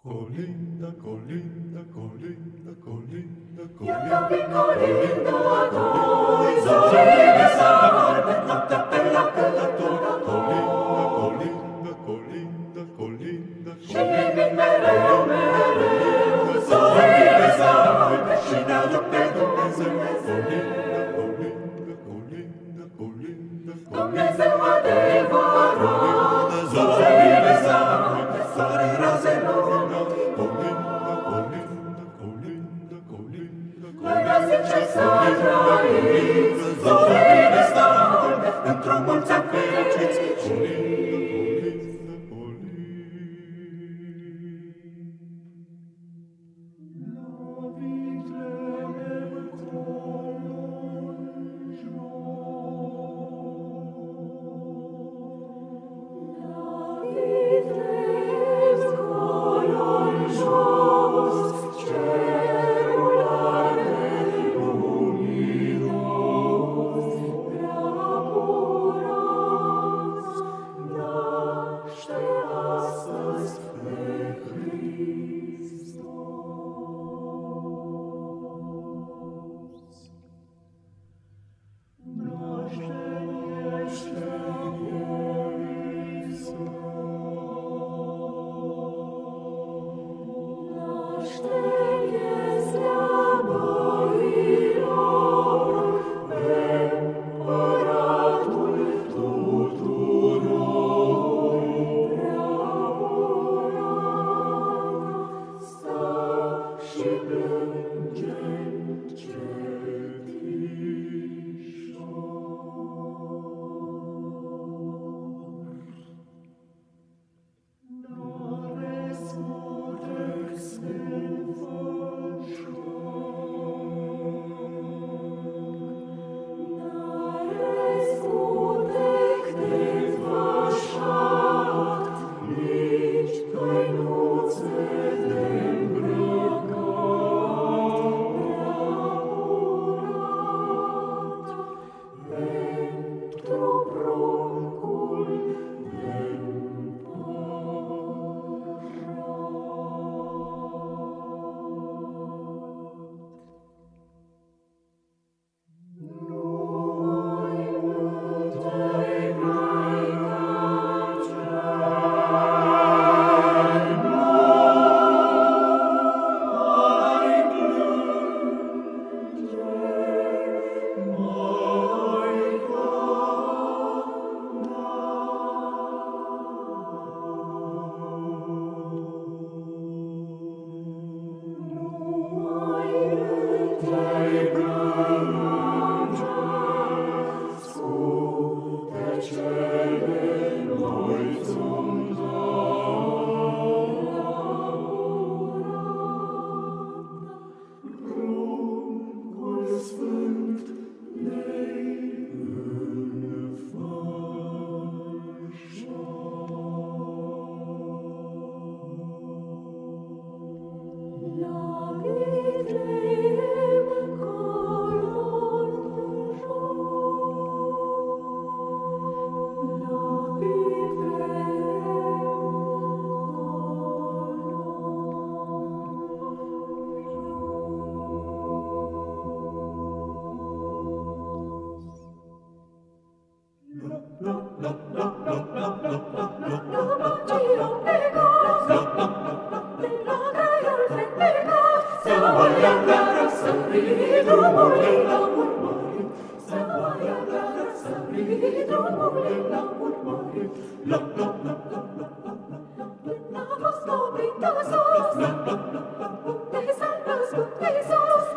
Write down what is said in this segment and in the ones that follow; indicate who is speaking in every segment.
Speaker 1: Colinda, colinda, colinda, colinda, colinda,
Speaker 2: colinda, colinda, colinda, colinda, colinda, colinda, colinda, colinda, colinda, colinda, ce s-a trăit, Zori de într-o mulțe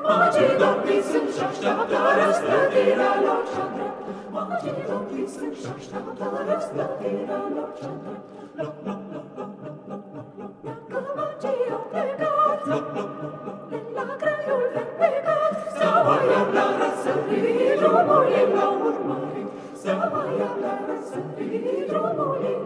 Speaker 2: Oggi dormi sul ciasciatore, stradira l'occhio Să mai alergă să fii drumul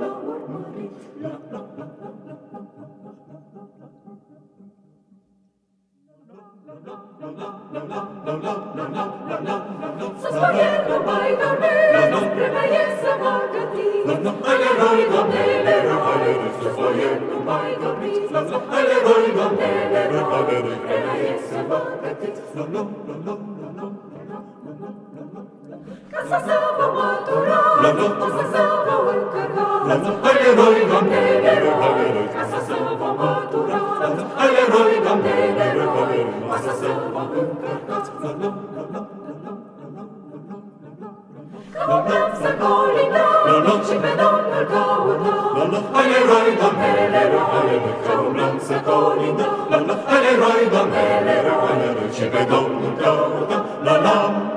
Speaker 2: Alleluia, Alleluia, Alleluia, στο φωλιέ του μάιτο μίτσλα, non ci pedon al cauda Ale roida mele roale de caudan se colinda Ale roida mele roale ci pedon al cauda la la